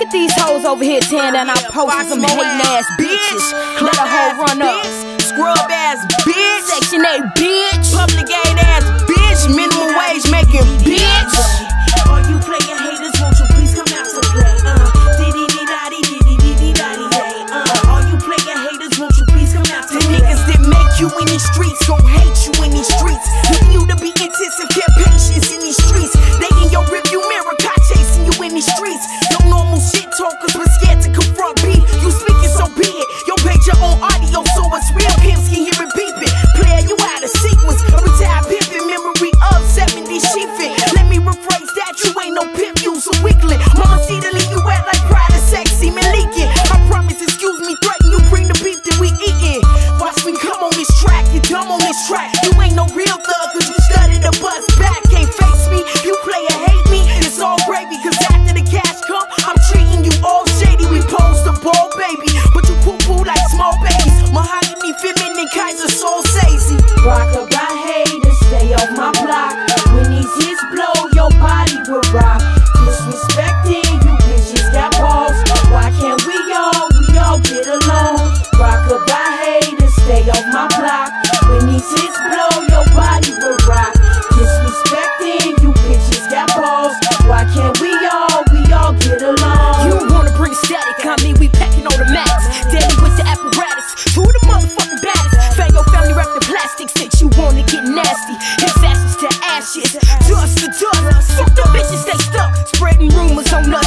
Look at these hoes over here tearing down our posters, some hating ass bitches. Let a hoe run up. Scrub ass bitch. Section A bitch. necklace. Mama see the leave you wet like pride and sexy, man leaking. I promise, excuse me, threaten you, bring the beef that we eatin. Watch me come on this track, you dumb on this track. You ain't no real thug, cause you studied above. you wanna get nasty. His ashes to ashes, dust to dust. Fuck the bitches, they stuck, spreading rumors on us.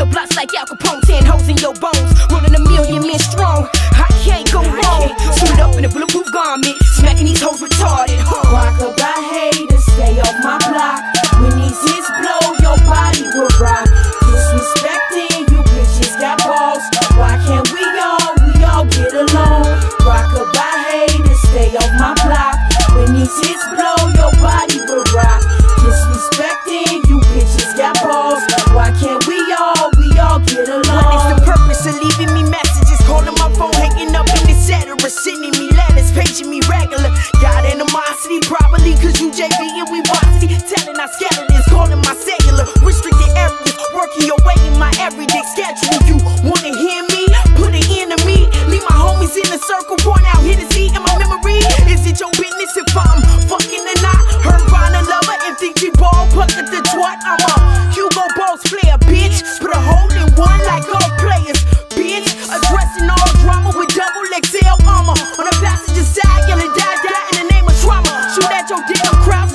the blocks like Al Capone, ten hoes in your bones, rolling a million men strong. I can't go wrong. Suit up in a bulletproof garment, smacking these hoes retarded. think she ball at the twat? I'm a Hugo Boss player, bitch. Put a hole in one like all players, bitch. Addressing all drama with double XL armor. On the passenger side, yelling die die in the name of trauma. Shoot at your damn crowd,